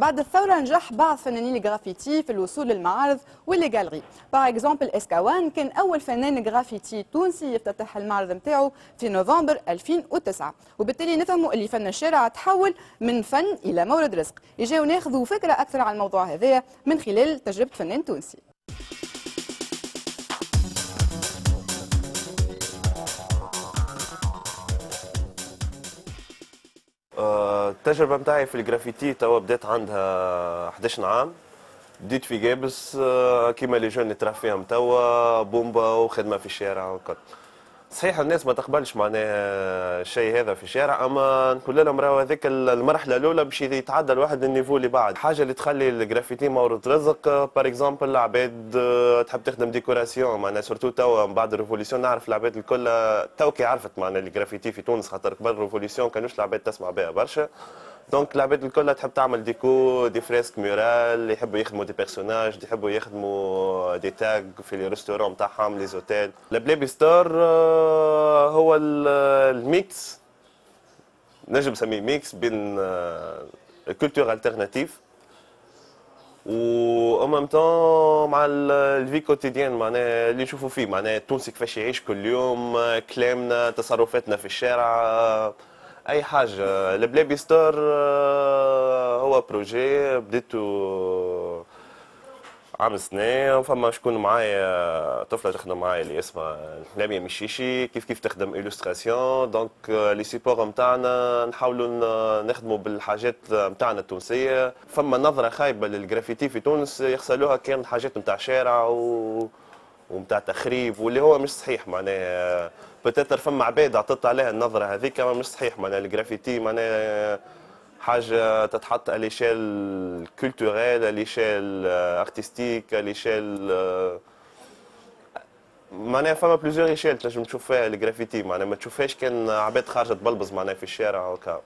بعد الثورة نجح بعض فنانين الجرافيتي في الوصول للمعارض و les galeries par exemple SK-One كان أول فنان جرافيتي تونسي يفتتح المعرض نتاعو في نوفمبر 2009 وبالتالي نفهموا اللي فن الشارع تحول من فن إلى مورد رزق. يجيو ناخذوا فكرة أكثر عن الموضوع هذا من خلال تجربة فنان تونسي. التجربة نتاعي في الجرافيتي توا بدات عندها 11 عام. بديت في جابس آه، كيما les jeunes اللي فيهم توا بومبا وخدمة في الشارع وكل صحيح الناس ما تقبلش معناها الشيء هذا في الشارع أما نقول لهم راهو هذيك المرحلة الأولى باش يتعدى الواحد ال niveau اللي بعد. حاجة اللي تخلي الجرافيتي مورد رزق par exemple العباد آه، تحب تخدم décoration معناها surtout توا من بعد ال révolution نعرف العباد الكل تو كي عرفت معناها الجرافيتي في تونس خاطر قبل ال révolution كانوش العباد تسمع بها برشا. donc العباد الكل تحب تعمل déco des fresques murales يحبوا يخدموا des personnages يحبوا يخدموا des tags في les restaurants تاعهم les hôtels. لبلابي Store آه، هو ال mix. نجم نسميه mix بين ال culture alternative و même temps مع ال vie quotidienne معناها اللي نشوفوا فيه معناها التونسي كيفاش يعيش كل يوم كلامنا تصرفاتنا في الشارع أي حاجة. لبلابي Store آه، هو projet بديتو عام سنة فما شكون معايا طفلة تخدم معايا اللي اسمها لاميا مشيشي. كيف كيف تخدم illustration donc les supports نتاعنا نحاولوا نخدموا بالحاجات نتاعنا التونسية. فما نظرة خايبة للجرافيتي في تونس يغسلوها كان حاجات نتاع شارع و ومتاع تخريب واللي هو مش صحيح معناها peut-être فما عباد عطت عليها النظرة هذيك مش صحيح معناها الجرافيتي معناها حاجة تتحط à l'échelle culturelle à l'échelle artistique à l'échelle معناها فما plusieurs échelles تنجم تشوف فيها الجرافيتي معناها ما تشوفهاش كان عباد خارجة تبلبز معناها في الشارع وكا